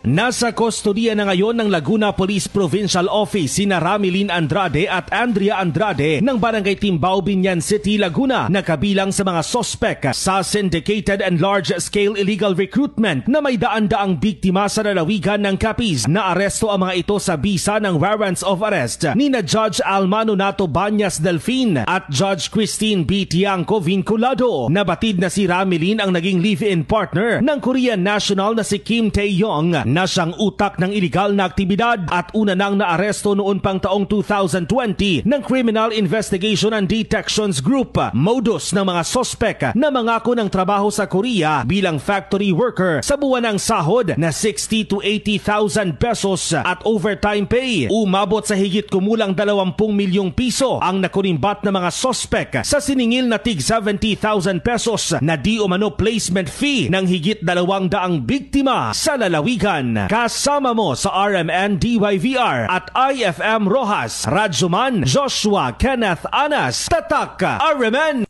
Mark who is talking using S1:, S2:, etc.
S1: Nasa kustodiya na ngayon ng Laguna Police Provincial Office sina Ramilin Andrade at Andrea Andrade ng Barangay Timbao, Binyan City, Laguna na kabilang sa mga sospek sa syndicated and large-scale illegal recruitment na may daan-daang biktima sa lalawigan ng Capiz. Naaresto ang mga ito sa bisa ng warrants of arrest ni na Judge Almano Nato Banyas Delfin at Judge Christine B. Tiangco Vinculado. Nabatid na si Ramilin ang naging live-in partner ng Korean national na si Kim Tae-yong na siyang utak ng iligal na aktibidad at una nang naaresto noon pang taong 2020 ng Criminal Investigation and Detections Group. Modus ng mga sospek na mangako ng trabaho sa Korea bilang factory worker sa buwan ng sahod na 60 to 80,000 pesos at overtime pay. Umabot sa higit kumulang 20 milyong piso ang nakunimbat na mga sospek sa siningil na tig 70,000 pesos na di umano placement fee ng higit dalawang daang biktima sa lalawigan. Kasama mo sa RMN DYVR at IFM Rojas, Radjuman, Joshua, Kenneth Anas, Tatak, RMN.